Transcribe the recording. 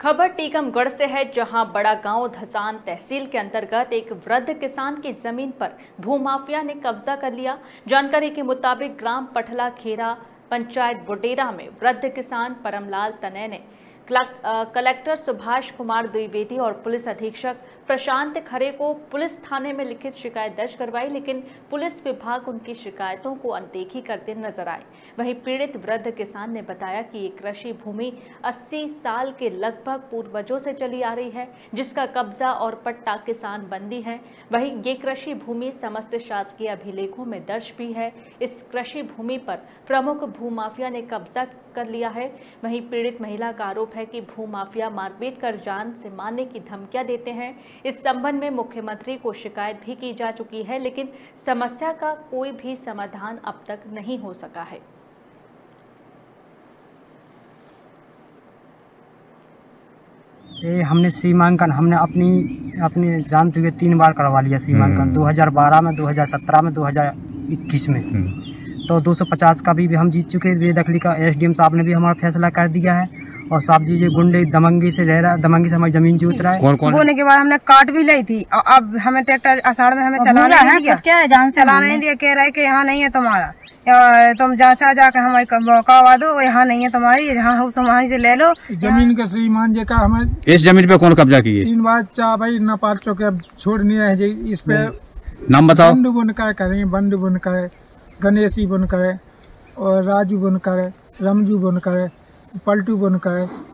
खबर टीकमगढ़ से है, जहाँ बड़ा गाँव धसान तहसील के अंतर्गत एक वृद्ध किसान की ज़मीन पर भूमाफिया ने कब्जा कर लिया। जानकारी के मुताबिक ग्राम पठला खेरा पंचायत बुडेरा में वृद्ध किसान परमलाल तने ने कलेक्टर सुभाष कुमार द्विवेदी और पुलिस अधीक्षक प्रशांत खरे को पुलिस थाने में लिखित शिकायत दर्ज करवाई, लेकिन पुलिस विभाग उनकी शिकायतों को अनदेखी करते नज़र आए। वहीं पीड़ित वृद्ध किसान ने बताया कि ये कृषि भूमि 80 साल के लगभग पूर्वजों से चली आ रही है, जिसका कब्जा और पट्टा किसान बंदी है। वहीं ये कृषि भूमि समस्त शासकीय अभिलेखों में दर्ज भी है। इस कृषि भूमि पर प्रमुख भूमाफिया ने कब्जा कर लिया है। वहीं पीड़ित महिला का आरोप है कि भूमाफिया मारपीट कर जान से मारने की धमकियाँ देते हैं। इस संबंध में मुख्यमंत्री को शिकायत भी की जा चुकी है लेकिन समस्या का कोई भी समाधान अब तक नहीं हो सका है। ये हमने सीमांकन हमने अपनी अपनी जानते हुए तीन बार करवा लिया सीमांकन। 2012 हम्म। में 2017 में 2021 में। हम्म। तो 250 का भी, भी हम जीत चुके बेदखली का एसडीएम साहब ने भी हमारा फैसला कर दिया है। और साहब जी ये गुंडे दमंगी से ले रहा दमंगी से हमारी ज़मीन जूत रहा है। कौन कौन? बोने के बाद हमने काट भी ली थी और अब हमें ट्रैक्टर आषाढ़ में हमें चलाना नहीं दिया। क्या है जान चलाना नहीं दिया कह रहा है कि यहाँ नहीं है तुम्हारा। तुम जांचा जाकर हमारे मौका दो यहाँ नहीं है तुम्हारी यहाँ हो वहीं से ले लो। ज़मीन के श्रीमान जी का हमें इस ज़मीन पे कौन कब्जा किए? तीन बार चाह भाई न पाँच चौके अब छोड़ नहीं रहे इस पे नाम बताओ। बंड बुनकर करें बंड बुनकर गणेशी बुनकर और राजू बुनकर रमजू बुनकर पलटू बुनकर